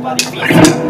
compa difícil.